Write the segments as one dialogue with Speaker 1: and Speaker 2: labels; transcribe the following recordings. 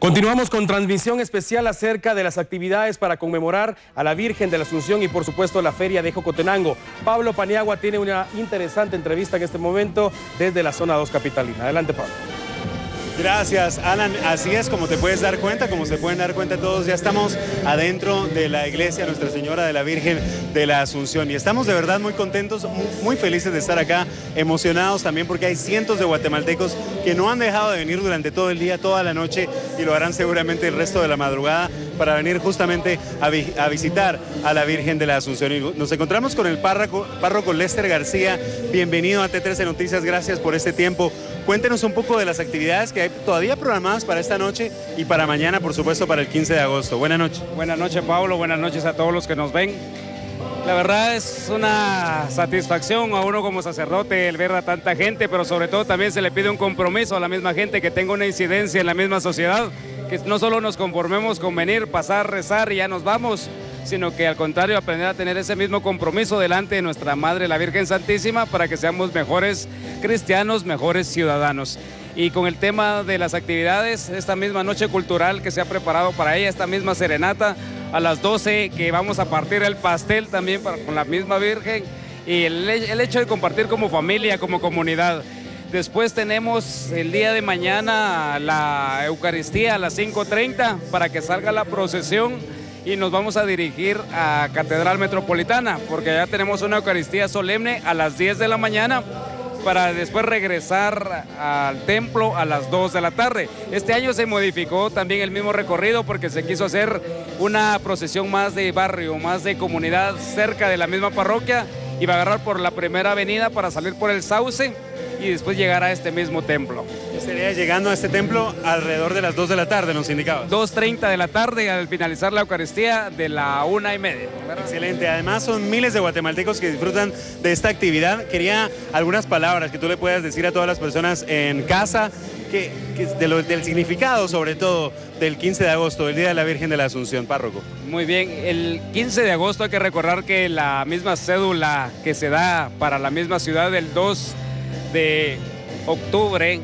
Speaker 1: Continuamos con transmisión especial acerca de las actividades para conmemorar a la Virgen de la Asunción y por supuesto la Feria de Jocotenango. Pablo Paniagua tiene una interesante entrevista en este momento desde la zona 2 capitalina. Adelante Pablo.
Speaker 2: Gracias, Alan. Así es como te puedes dar cuenta, como se pueden dar cuenta todos, ya estamos adentro de la iglesia Nuestra Señora de la Virgen de la Asunción y estamos de verdad muy contentos, muy felices de estar acá, emocionados también porque hay cientos de guatemaltecos que no han dejado de venir durante todo el día, toda la noche y lo harán seguramente el resto de la madrugada para venir justamente a, visitar a la Virgen de la Asunción. Y nos encontramos con el párroco, párroco Lester García. Bienvenido a T13 Noticias, gracias por este tiempo. Cuéntenos un poco de las actividades que hay todavía programadas para esta noche y para mañana, por supuesto, para el 15 de agosto. Buenas noches.
Speaker 3: Buenas noches, Pablo. Buenas noches a todos los que nos ven. La verdad es una satisfacción a uno como sacerdote el ver a tanta gente, pero sobre todo también se le pide un compromiso a la misma gente que tenga una incidencia en la misma sociedad, que no solo nos conformemos con venir, pasar, rezar y ya nos vamos, sino que al contrario aprender a tener ese mismo compromiso delante de nuestra Madre la Virgen Santísima para que seamos mejores cristianos, mejores ciudadanos. Y con el tema de las actividades, esta misma noche cultural que se ha preparado para ella, esta misma serenata, a las 12 que vamos a partir el pastel también con la misma Virgen y el, el hecho de compartir como familia, como comunidad. Después tenemos el día de mañana la Eucaristía a las 5.30 para que salga la procesión y nos vamos a dirigir a Catedral Metropolitana porque ya tenemos una Eucaristía solemne a las 10 de la mañana para después regresar al templo a las 2 de la tarde. Este año se modificó también el mismo recorrido porque se quiso hacer una procesión más de barrio, más de comunidad cerca de la misma parroquia y va a agarrar por la primera avenida para salir por el sauce y después llegar a este mismo templo.
Speaker 2: Estaría llegando a este templo alrededor de las 2 de la tarde, nos indicaba.
Speaker 3: 2.30 de la tarde al finalizar la Eucaristía de la una y media.
Speaker 2: Excelente, además son miles de guatemaltecos que disfrutan de esta actividad. Quería algunas palabras que tú le puedas decir a todas las personas en casa que, del significado sobre todo del 15 de agosto, el Día de la Virgen de la Asunción, párroco.
Speaker 3: Muy bien, el 15 de agosto hay que recordar que la misma cédula que se da para la misma ciudad del 2 de octubre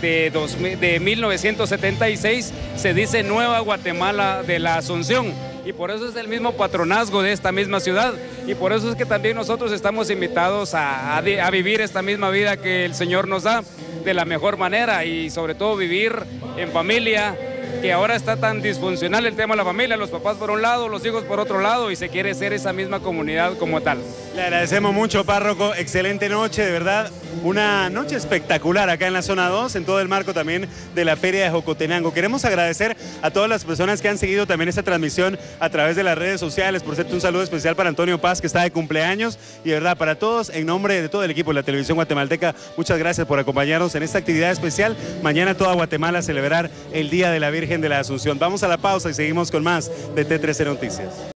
Speaker 3: de, de 1976 se dice Nueva Guatemala de la Asunción. Y por eso es el mismo patronazgo de esta misma ciudad. Y por eso es que también nosotros estamos invitados a, a, vivir esta misma vida que el Señor nos da de la mejor manera y sobre todo vivir en familia, que ahora está tan disfuncional el tema de la familia, los papás por un lado, los hijos por otro lado y se quiere ser esa misma comunidad como tal.
Speaker 2: Le agradecemos mucho, párroco, excelente noche, de verdad, una noche espectacular acá en la zona 2, en todo el marco también de la Feria de Jocotenango. Queremos agradecer a todas las personas que han seguido también esta transmisión a través de las redes sociales, por cierto, un saludo especial para Antonio Paz, que está de cumpleaños, y de verdad, para todos, en nombre de todo el equipo de la televisión guatemalteca, muchas gracias por acompañarnos en esta actividad especial. Mañana toda Guatemala a celebrar el Día de la Virgen de la Asunción. Vamos a la pausa y seguimos con más de T13 Noticias.